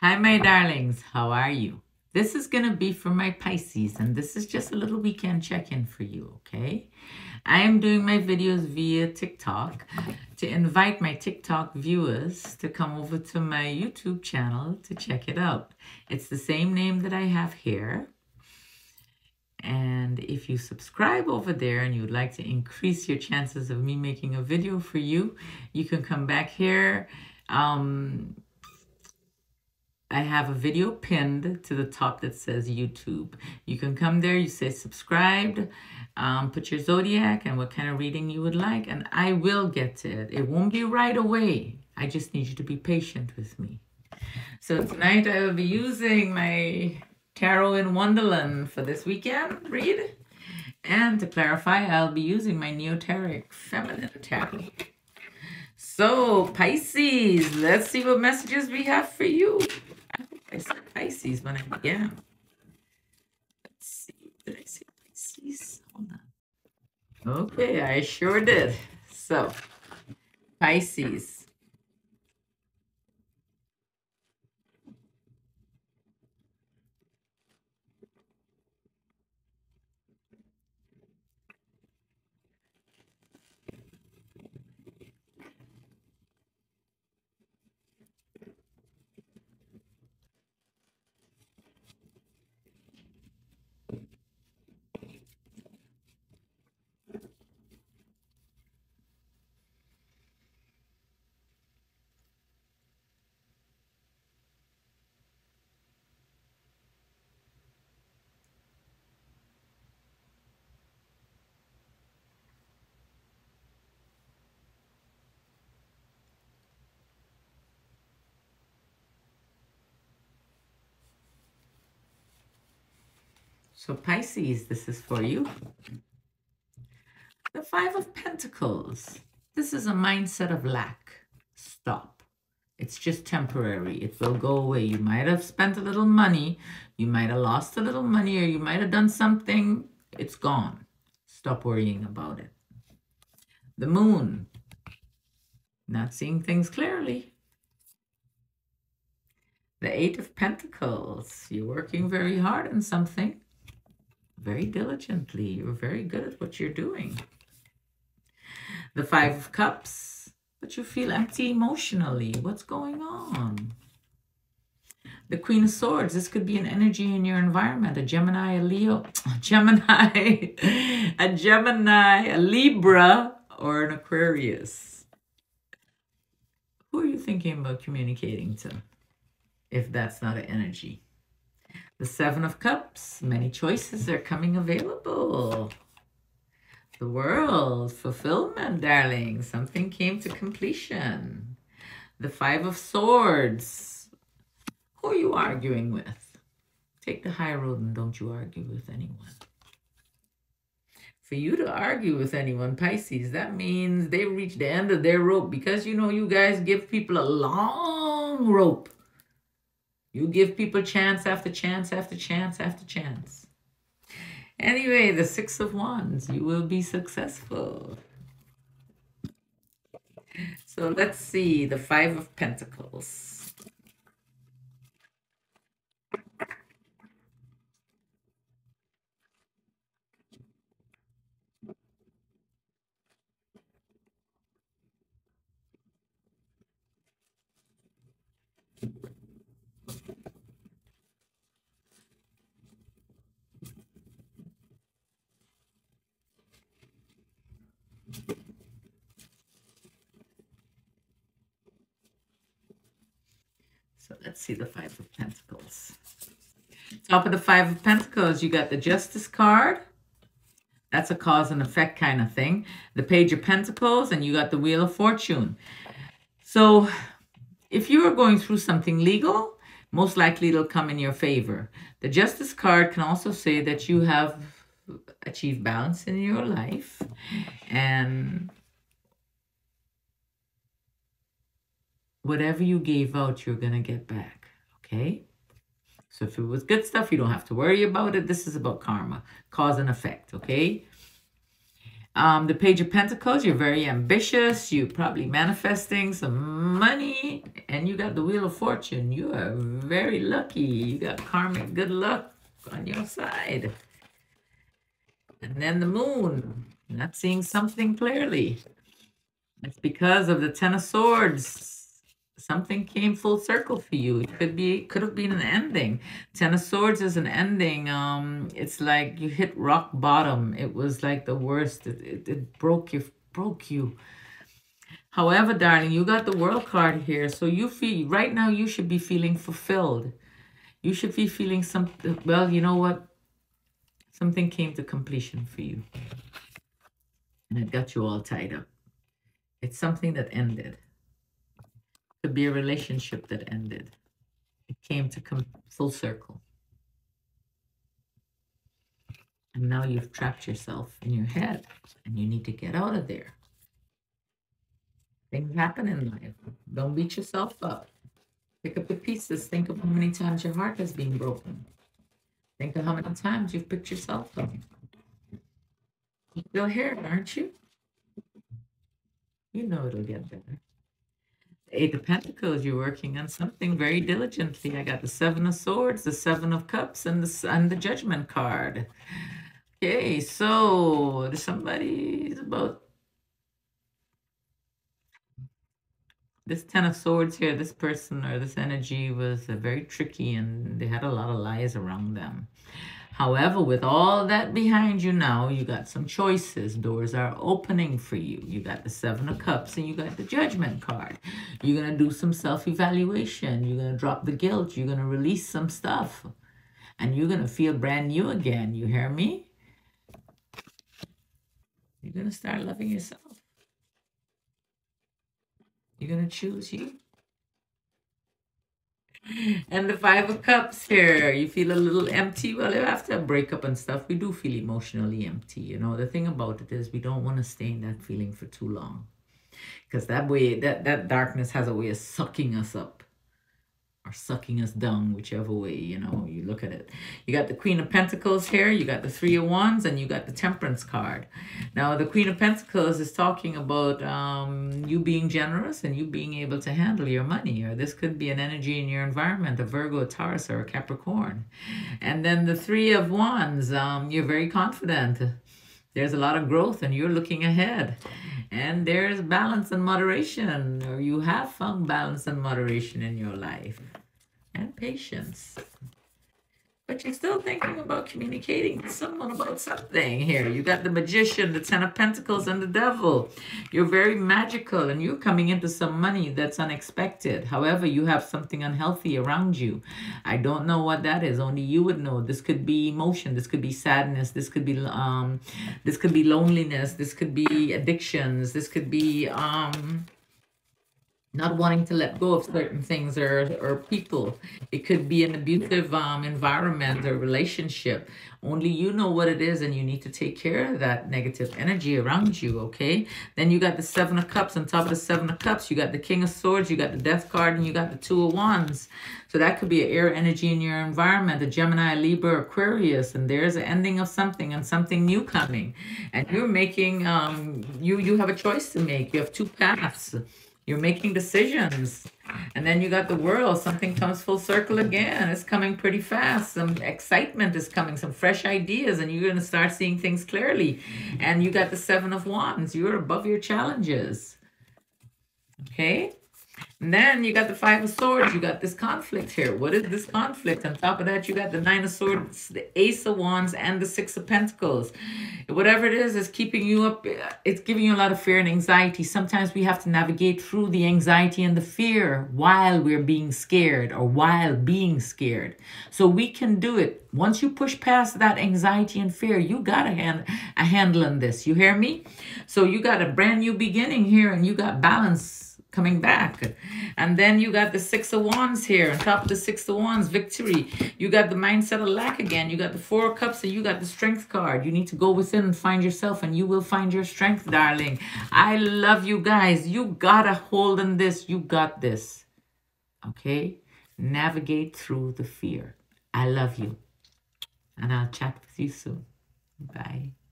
Hi, my darlings. How are you? This is going to be for my Pisces, and this is just a little weekend check-in for you, okay? I am doing my videos via TikTok to invite my TikTok viewers to come over to my YouTube channel to check it out. It's the same name that I have here. And if you subscribe over there and you would like to increase your chances of me making a video for you, you can come back here. Um, I have a video pinned to the top that says YouTube. You can come there, you say subscribed, um, put your zodiac and what kind of reading you would like, and I will get to it. It won't be right away. I just need you to be patient with me. So tonight I will be using my Tarot in Wonderland for this weekend read. And to clarify, I'll be using my Neoteric Feminine Tarot. So, Pisces, let's see what messages we have for you. I said Pisces when I began. Let's see. Did I say Pisces? Hold on. Okay, I sure did. So, Pisces. So Pisces, this is for you. The Five of Pentacles. This is a mindset of lack. Stop. It's just temporary. It will go away. You might have spent a little money. You might have lost a little money or you might have done something. It's gone. Stop worrying about it. The moon. Not seeing things clearly. The Eight of Pentacles. You're working very hard on something very diligently. You're very good at what you're doing. The Five of Cups, but you feel empty emotionally. What's going on? The Queen of Swords, this could be an energy in your environment. A Gemini, a Leo, a Gemini, a Gemini, a Libra, or an Aquarius. Who are you thinking about communicating to if that's not an energy? The Seven of Cups, many choices are coming available. The world, fulfillment, darling. Something came to completion. The Five of Swords. Who are you arguing with? Take the high road and don't you argue with anyone. For you to argue with anyone, Pisces, that means they reached the end of their rope because you know you guys give people a long rope you give people chance after chance after chance after chance. Anyway, the Six of Wands, you will be successful. So let's see, the Five of Pentacles. So let's see the Five of Pentacles. Top of the Five of Pentacles, you got the Justice card. That's a cause and effect kind of thing. The Page of Pentacles, and you got the Wheel of Fortune. So if you are going through something legal, most likely it'll come in your favor. The Justice card can also say that you have achieved balance in your life and whatever you gave out, you're going to get back. Okay? So if it was good stuff, you don't have to worry about it. This is about karma, cause and effect. Okay? Um, the Page of Pentacles, you're very ambitious. You're probably manifesting some money. And you got the Wheel of Fortune. You are very lucky. You got karmic good luck on your side. And then the Moon. Not seeing something clearly. It's because of the Ten of Swords something came full circle for you. It could be could have been an ending. Ten of Swords is an ending. Um, it's like you hit rock bottom. It was like the worst. It, it, it broke you broke you. However, darling, you got the world card here. So you feel right now you should be feeling fulfilled. You should be feeling something. Well, you know what? Something came to completion for you. And it got you all tied up. It's something that ended could be a relationship that ended. It came to come full circle. And now you've trapped yourself in your head and you need to get out of there. Things happen in life. Don't beat yourself up. Pick up the pieces. Think of how many times your heart has been broken. Think of how many times you've picked yourself up. You're still here, aren't you? You know it'll get better. Eight of Pentacles, you're working on something very diligently. I got the Seven of Swords, the Seven of Cups, and the, and the Judgment card. Okay, so somebody's about this Ten of Swords here, this person or this energy was uh, very tricky and they had a lot of lies around them. However, with all that behind you now, you got some choices. Doors are opening for you. You got the Seven of Cups and you got the Judgment card. You're going to do some self-evaluation. You're going to drop the guilt. You're going to release some stuff. And you're going to feel brand new again. You hear me? You're going to start loving yourself. You're going to choose you and the Five of Cups here. You feel a little empty. Well, after a breakup and stuff, we do feel emotionally empty. You know, the thing about it is we don't want to stay in that feeling for too long. Because that way, that, that darkness has a way of sucking us up sucking us down, whichever way, you know, you look at it. You got the Queen of Pentacles here, you got the Three of Wands, and you got the Temperance card. Now, the Queen of Pentacles is talking about um, you being generous and you being able to handle your money, or this could be an energy in your environment, a Virgo, a Taurus, or a Capricorn. And then the Three of Wands, um, you're very confident. There's a lot of growth and you're looking ahead. And there's balance and moderation or you have found balance and moderation in your life. And patience but you're still thinking about communicating to someone about something here. You got the magician, the ten of pentacles, and the devil. You're very magical and you're coming into some money that's unexpected. However, you have something unhealthy around you. I don't know what that is. Only you would know. This could be emotion. This could be sadness. This could be um this could be loneliness. This could be addictions. This could be um not wanting to let go of certain things or, or people. It could be an abusive um, environment or relationship. Only you know what it is and you need to take care of that negative energy around you, okay? Then you got the Seven of Cups. On top of the Seven of Cups, you got the King of Swords, you got the Death card, and you got the Two of Wands. So that could be an air energy in your environment, a Gemini, Libra, Aquarius, and there's an ending of something and something new coming. And you're making, um, you, you have a choice to make. You have two paths. You're making decisions. And then you got the world. Something comes full circle again. It's coming pretty fast. Some excitement is coming, some fresh ideas, and you're going to start seeing things clearly. And you got the Seven of Wands. You're above your challenges. Okay? And then you got the Five of Swords. You got this conflict here. What is this conflict? On top of that, you got the Nine of Swords, the Ace of Wands, and the Six of Pentacles. Whatever it is, is keeping you up. It's giving you a lot of fear and anxiety. Sometimes we have to navigate through the anxiety and the fear while we're being scared or while being scared. So we can do it. Once you push past that anxiety and fear, you got a, hand, a handle on this. You hear me? So you got a brand new beginning here and you got balance coming back. And then you got the Six of Wands here. On top of the Six of Wands, victory. You got the mindset of lack again. You got the Four of Cups and you got the Strength card. You need to go within and find yourself and you will find your strength, darling. I love you guys. You got a hold on this. You got this. Okay? Navigate through the fear. I love you. And I'll chat with you soon. Bye.